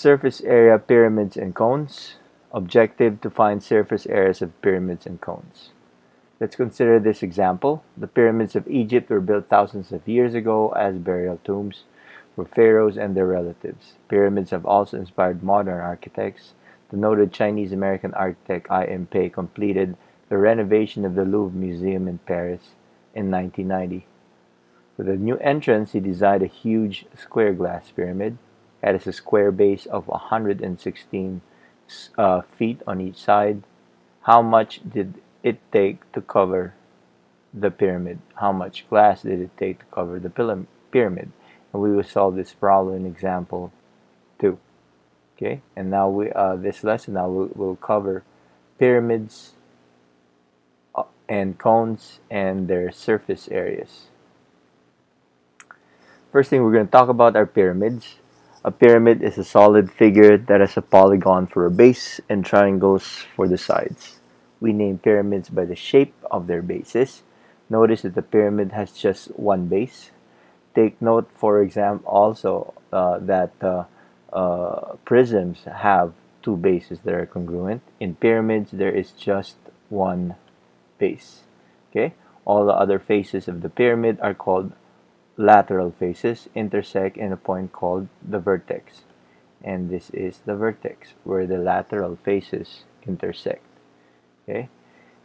Surface area pyramids and cones. Objective to find surface areas of pyramids and cones. Let's consider this example. The pyramids of Egypt were built thousands of years ago as burial tombs for pharaohs and their relatives. Pyramids have also inspired modern architects. The noted Chinese American architect I. M. Pei completed the renovation of the Louvre Museum in Paris in 1990. With a new entrance, he designed a huge square glass pyramid. It has a square base of 116 uh, feet on each side. How much did it take to cover the pyramid? How much glass did it take to cover the pyramid? And we will solve this problem in example 2. Okay, and now we uh, this lesson now we'll, we'll cover pyramids uh, and cones and their surface areas. First thing we're going to talk about are pyramids. A pyramid is a solid figure that has a polygon for a base and triangles for the sides. We name pyramids by the shape of their bases. Notice that the pyramid has just one base. Take note, for example, also uh, that uh, uh, prisms have two bases that are congruent. In pyramids, there is just one base. Okay, all the other faces of the pyramid are called lateral faces, intersect in a point called the vertex. And this is the vertex where the lateral faces intersect. Okay?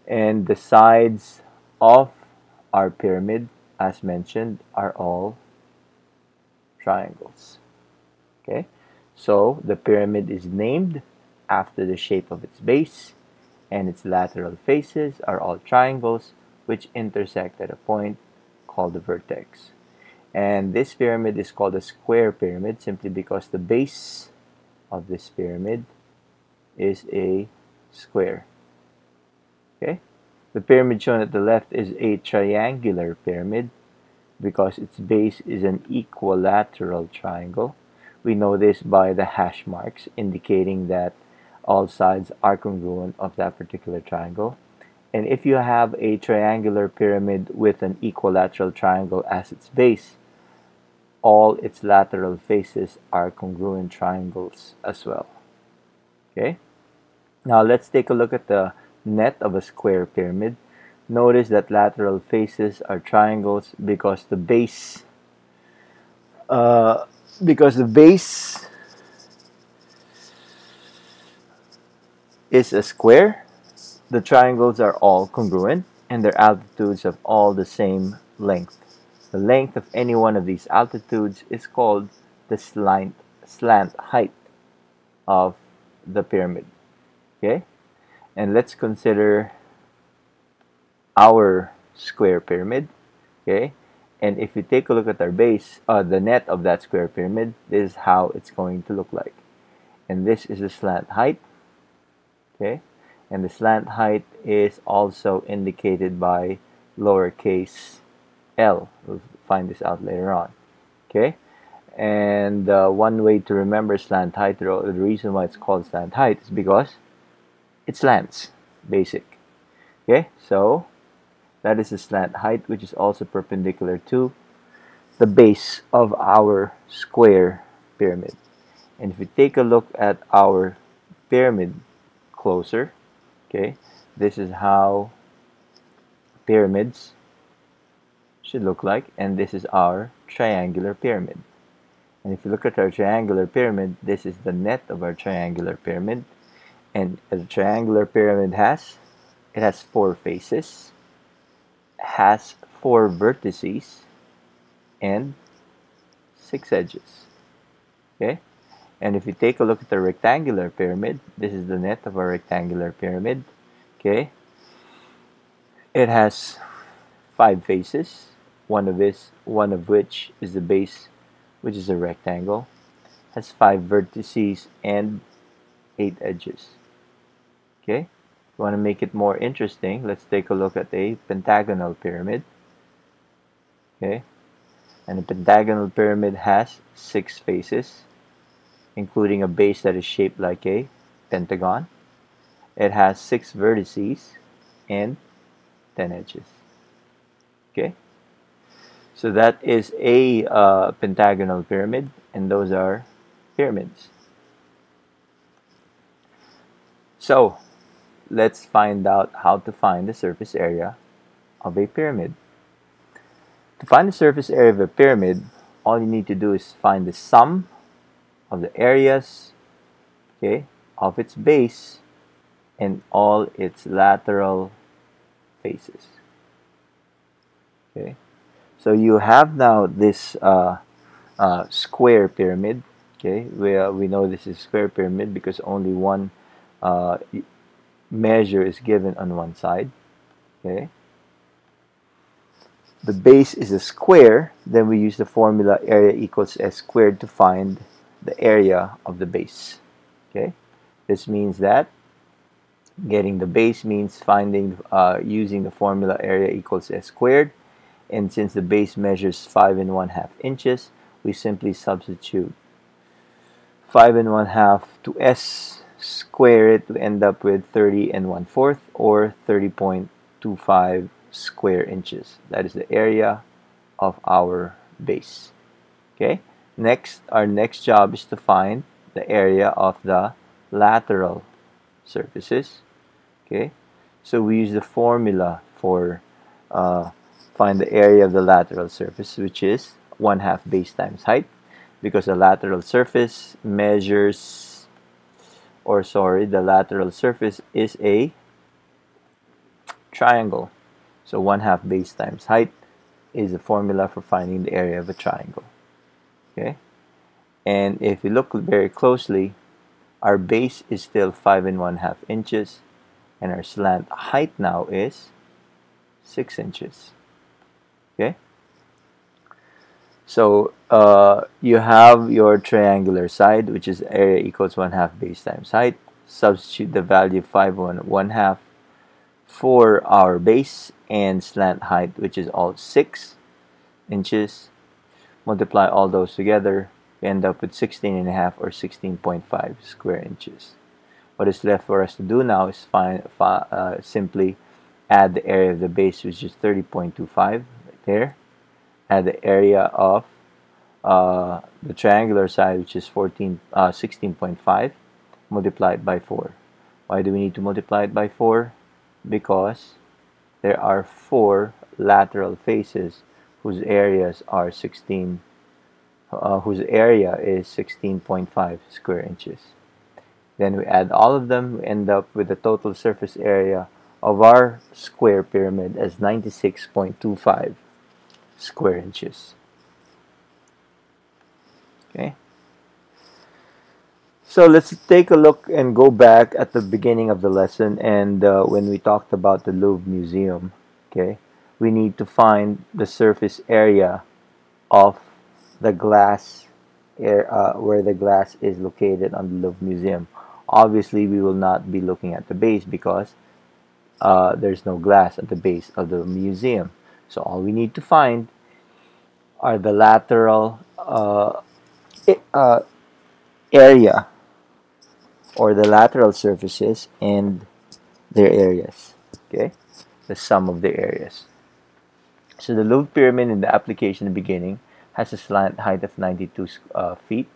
And the sides of our pyramid as mentioned are all triangles. Okay? So the pyramid is named after the shape of its base and its lateral faces are all triangles which intersect at a point called the vertex and this pyramid is called a square pyramid simply because the base of this pyramid is a square Okay, the pyramid shown at the left is a triangular pyramid because its base is an equilateral triangle. We know this by the hash marks indicating that all sides are congruent of that particular triangle. And if you have a triangular pyramid with an equilateral triangle as its base, all its lateral faces are congruent triangles as well. Okay, now let's take a look at the net of a square pyramid. Notice that lateral faces are triangles because the base uh, because the base is a square, the triangles are all congruent and their altitudes have all the same length. The length of any one of these altitudes is called the slant, slant height of the pyramid. Okay? and let's consider our square pyramid okay and if you take a look at our base uh, the net of that square pyramid this is how it's going to look like and this is the slant height okay and the slant height is also indicated by lowercase l. We'll find this out later on. Okay? And uh, one way to remember slant height the reason why it's called slant height is because it slants basic. Okay? So that is the slant height which is also perpendicular to the base of our square pyramid. And if we take a look at our pyramid closer okay this is how pyramids should look like and this is our triangular pyramid. And if you look at our triangular pyramid this is the net of our triangular pyramid. And a triangular pyramid has it has four faces has four vertices and six edges. Okay? And if you take a look at the rectangular pyramid this is the net of a rectangular pyramid. Okay? It has five faces one of this one of which is the base which is a rectangle has five vertices and eight edges Okay, if you want to make it more interesting, let's take a look at a pentagonal pyramid. Okay, and a pentagonal pyramid has six faces, including a base that is shaped like a pentagon. It has six vertices and 10 edges. Okay, so that is a uh, pentagonal pyramid, and those are pyramids. So let's find out how to find the surface area of a pyramid. To find the surface area of a pyramid, all you need to do is find the sum of the areas okay, of its base and all its lateral faces. Okay, so you have now this uh, uh, square pyramid. Okay, we, uh, we know this is square pyramid because only one uh, measure is given on one side. Okay, the base is a square. Then we use the formula area equals s squared to find the area of the base. Okay, this means that getting the base means finding uh, using the formula area equals s squared and since the base measures 5 and 1 half inches we simply substitute 5 and 1 half to s square it to end up with 30 and 1 fourth or 30.25 square inches. That is the area of our base. Okay? Next our next job is to find the area of the lateral surfaces. Okay? So we use the formula for uh, find the area of the lateral surface which is 1 half base times height because the lateral surface measures or sorry the lateral surface is a triangle. So 1 half base times height is the formula for finding the area of a triangle. Okay? And if we look very closely our base is still 5 and 1 half inches and our slant height now is 6 inches okay? So uh, you have your triangular side which is area equals 1 half base times height. Substitute the value 5 1 1 half for our base and slant height which is all 6 inches. Multiply all those together we end up with 16 and a half or 16.5 square inches. What is left for us to do now is find uh, simply add the area of the base which is 30.25 right there add the area of uh, the triangular side which is 14 uh, 16.5 multiplied by 4 why do we need to multiply it by 4 because there are four lateral faces whose areas are 16 uh, whose area is 16.5 square inches. Then we add all of them, we end up with the total surface area of our square pyramid as 96.25 square inches. Okay. So let's take a look and go back at the beginning of the lesson and uh, when we talked about the Louvre Museum, okay, we need to find the surface area of the glass air, uh, where the glass is located on the Louvre Museum obviously we will not be looking at the base because uh, there's no glass at the base of the museum so all we need to find are the lateral uh, uh, area or the lateral surfaces and their areas okay? The sum of their areas. So the Louvre pyramid in the application in the beginning has a slant height of 92 uh, feet.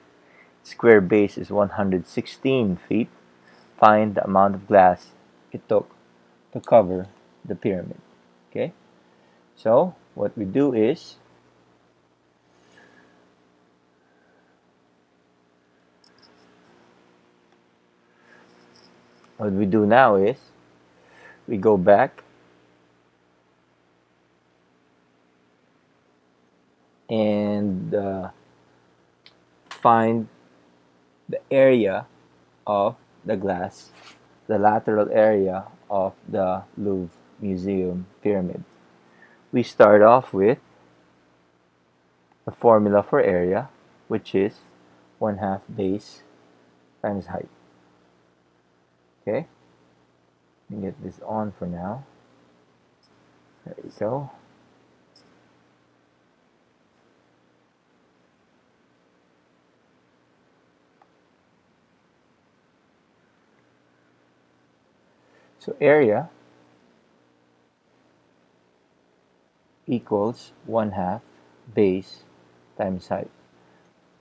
Square base is 116 feet, find the amount of glass it took to cover the pyramid. Okay, so what we do is what we do now is we go back and uh, find the area of the glass, the lateral area of the Louvre Museum pyramid. We start off with the formula for area, which is 1 half base times height. Okay, let me get this on for now. There we go. So area equals 1 half base times height.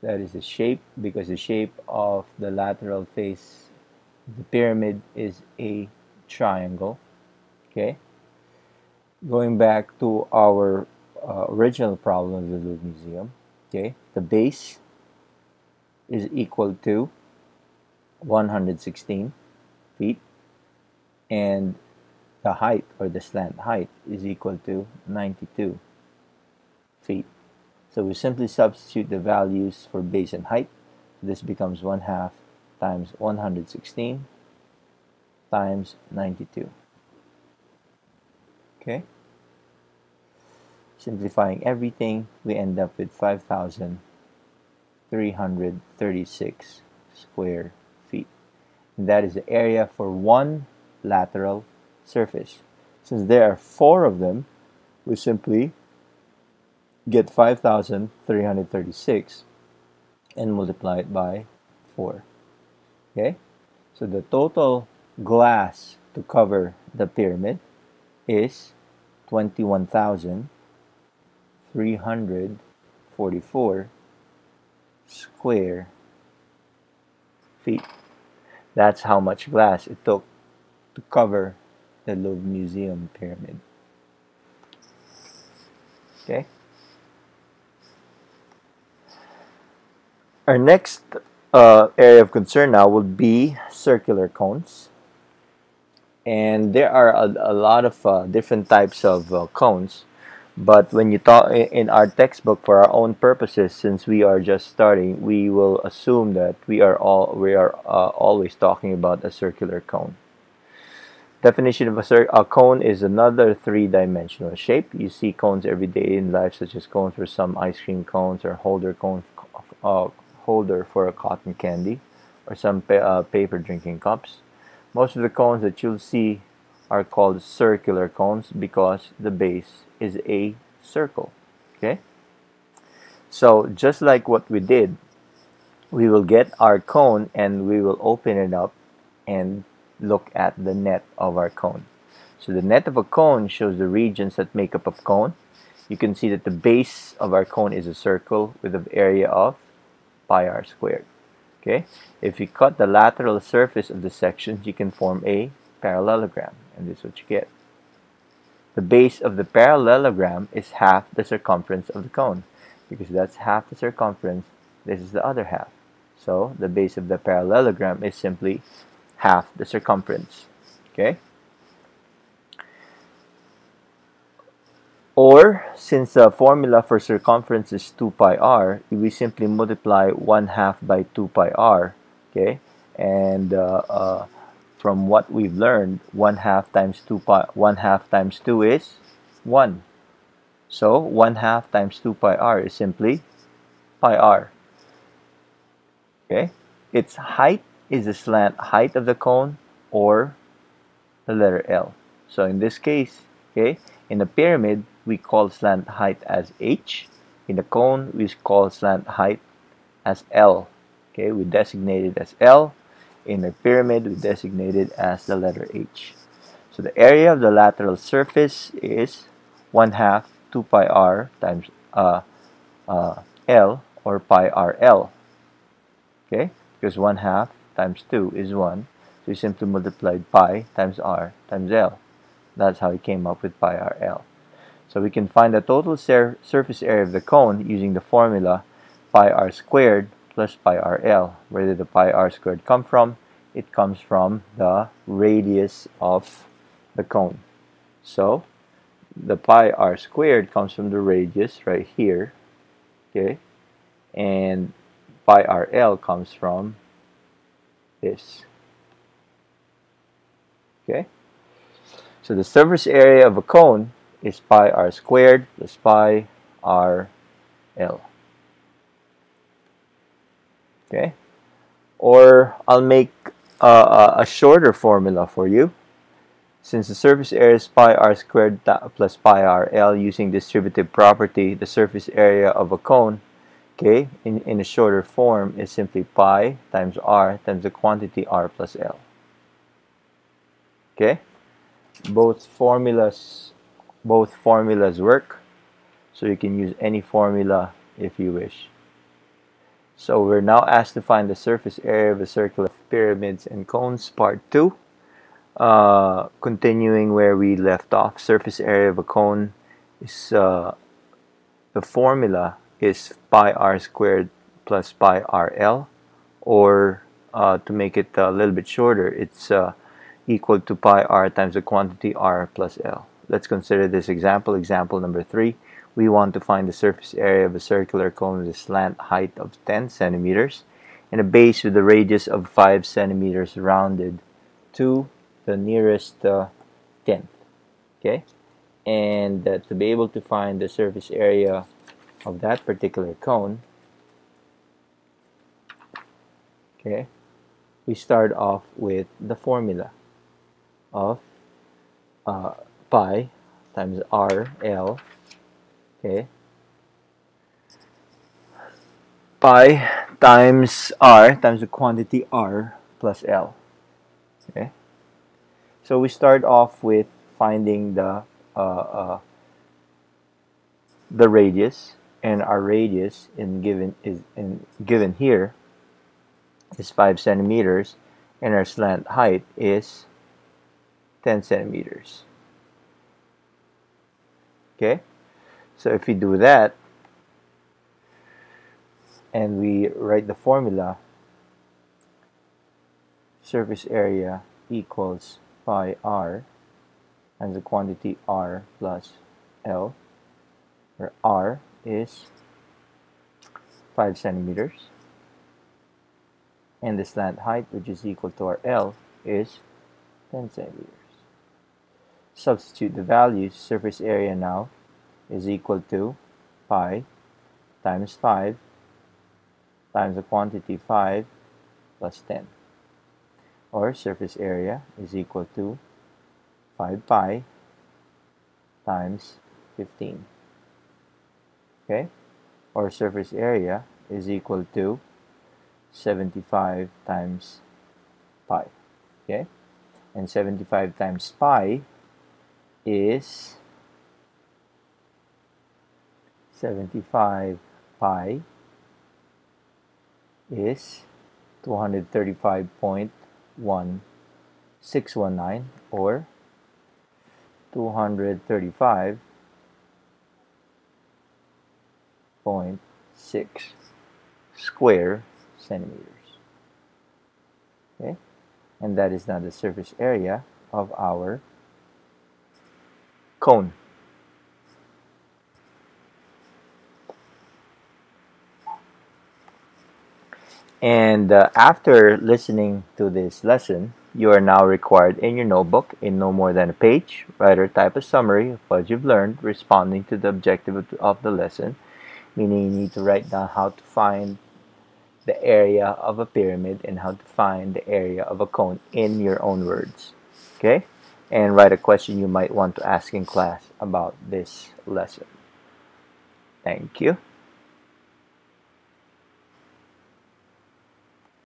That is the shape because the shape of the lateral face the pyramid is a triangle okay going back to our uh, original problem of the Louvre Museum okay the base is equal to 116 feet and the height or the slant height is equal to 92 feet. So we simply substitute the values for base and height. This becomes 1 half times 116 times 92 okay? Simplifying everything we end up with 5,336 square feet. And that is the area for one lateral surface. Since there are four of them we simply get 5,336 and multiply it by 4 okay? So the total glass to cover the pyramid is 21,344 square feet. That's how much glass it took to cover the Louvre Museum pyramid. Okay? Our next uh, area of concern now would be circular cones. And there are a, a lot of uh, different types of uh, cones. But when you talk in our textbook for our own purposes, since we are just starting, we will assume that we are all we are uh, always talking about a circular cone. Definition of a, a cone is another three-dimensional shape. You see cones every day in life, such as cones for some ice cream cones or holder cone uh, holder for a cotton candy or some pa uh, paper drinking cups. Most of the cones that you'll see are called circular cones because the base is a circle. Okay? So just like what we did, we will get our cone and we will open it up and look at the net of our cone. So the net of a cone shows the regions that make up a cone. You can see that the base of our cone is a circle with an area of pi r squared. Okay, if you cut the lateral surface of the sections, you can form a parallelogram, and this is what you get. The base of the parallelogram is half the circumference of the cone, because that's half the circumference, this is the other half. So the base of the parallelogram is simply half the circumference. Okay? Or, since the formula for circumference is 2 pi r, we simply multiply 1 half by 2 pi r, okay? And uh, uh, from what we've learned, 1 half times 2 pi, 1 half times 2 is 1. So, 1 half times 2 pi r is simply pi r. Okay? Its height is the slant height of the cone or the letter L. So, in this case, okay, in the pyramid, we call slant height as H. In the cone, we call slant height as L. Okay, we designate it as L. In the pyramid, we designate it as the letter H. So the area of the lateral surface is 1 half 2 pi r times uh, uh, L or pi RL. Okay, because 1 half times 2 is 1. So we simply multiplied pi times r times L. That's how we came up with pi RL. So we can find the total surface area of the cone using the formula pi r squared plus pi rl. Where did the pi r squared come from? It comes from the radius of the cone. So the pi r squared comes from the radius right here. Okay. And pi rl comes from Okay. So the surface area of a cone is pi r squared plus pi r l. Okay? Or I'll make a shorter formula for you. Since the surface area is pi r squared plus pi r l using distributive property, the surface area of a cone, okay, in, in a shorter form is simply pi times r times the quantity r plus l. Okay? Both formulas both formulas work so you can use any formula if you wish So we're now asked to find the surface area of a circle of pyramids and cones, part 2. Uh, continuing where we left off, surface area of a cone is uh, the formula is pi r squared plus pi rl or uh, to make it a little bit shorter it's uh, equal to pi r times the quantity r plus l. Let's consider this example, example number 3 we want to find the surface area of a circular cone with a slant height of 10 centimeters and a base with a radius of 5 centimeters rounded to the nearest uh, tenth. Okay, and uh, to be able to find the surface area of that particular cone, okay, we start off with the formula of uh, pi times r l. Okay. Pi times r times the quantity r plus l. Okay. So we start off with finding the uh, uh, the radius and our radius in given is in given here is 5 centimeters and our slant height is 10 centimeters. Okay? So if we do that, and we write the formula, surface area equals pi r, and the quantity r plus l, where r is 5 centimeters, and the slant height, which is equal to our L, is 10 centimeters. Substitute the values, surface area now is equal to pi times 5 times the quantity 5 plus 10 or surface area is equal to 5 pi times 15 okay? Or surface area is equal to 75 times pi okay? And 75 times pi is 75 pi is 235.1619 or 235.6 square centimeters. Okay, and that is now the surface area of our cone. And uh, after listening to this lesson, you are now required in your notebook, in no more than a page, write or type a summary of what you've learned responding to the objective of the lesson, meaning you need to write down how to find the area of a pyramid and how to find the area of a cone in your own words. Okay? And write a question you might want to ask in class about this lesson. Thank you.